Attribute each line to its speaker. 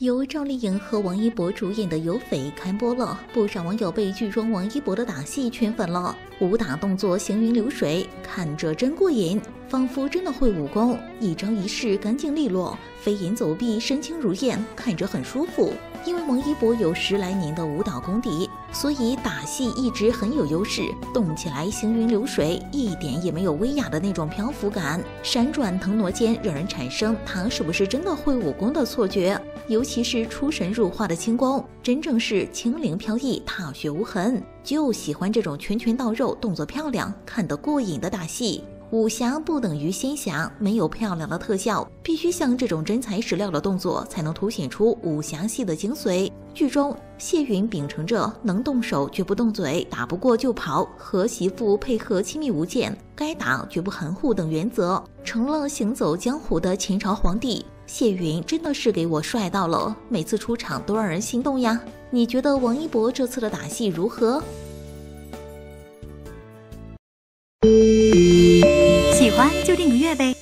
Speaker 1: 由赵丽颖和王一博主演的《有匪》开播了，不少网友被剧中王一博的打戏圈粉了。武打动作行云流水，看着真过瘾，仿佛真的会武功，一招一式干净利落，飞檐走壁身轻如燕，看着很舒服。因为王一博有十来年的舞蹈功底，所以打戏一直很有优势，动起来行云流水，一点也没有威亚的那种漂浮感，闪转腾挪间让人产生他是不是真的会武功的错觉。尤其是出神入化的轻功，真正是轻灵飘逸，踏雪无痕。就喜欢这种拳拳到肉、动作漂亮、看得过瘾的打戏。武侠不等于仙侠，没有漂亮的特效，必须像这种真材实料的动作，才能凸显出武侠戏的精髓。剧中谢云秉承着能动手绝不动嘴，打不过就跑，和媳妇配合亲密无间，该打绝不含糊等原则，成了行走江湖的前朝皇帝。谢云真的是给我帅到了，每次出场都让人心动呀！你觉得王一博这次的打戏如何？
Speaker 2: 喜欢就订个阅呗。